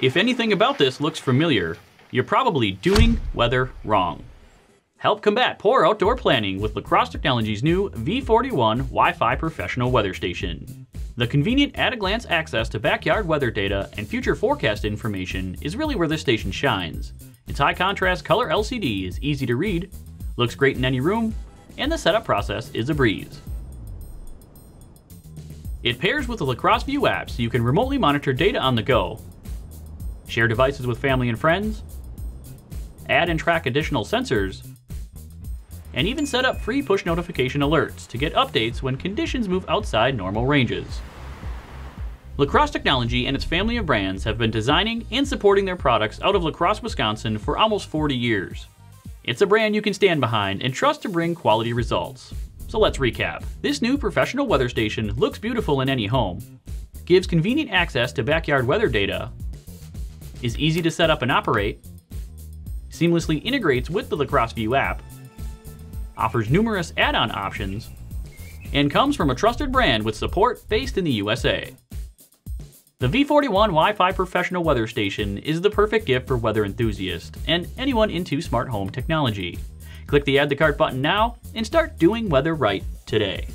If anything about this looks familiar, you're probably doing weather wrong. Help combat poor outdoor planning with La Crosse Technology's new V41 Wi-Fi Professional Weather Station. The convenient at-a-glance access to backyard weather data and future forecast information is really where this station shines. Its high-contrast color LCD is easy to read, looks great in any room, and the setup process is a breeze. It pairs with the La Crosse View app so you can remotely monitor data on the go, share devices with family and friends, add and track additional sensors, and even set up free push notification alerts to get updates when conditions move outside normal ranges. La Crosse Technology and its family of brands have been designing and supporting their products out of La Crosse, Wisconsin for almost 40 years. It's a brand you can stand behind and trust to bring quality results. So let's recap. This new professional weather station looks beautiful in any home, gives convenient access to backyard weather data, is easy to set up and operate, seamlessly integrates with the La Crosse View app, offers numerous add-on options, and comes from a trusted brand with support based in the USA. The V41 Wi-Fi Professional Weather Station is the perfect gift for weather enthusiasts and anyone into smart home technology. Click the Add to Cart button now and start doing weather right today.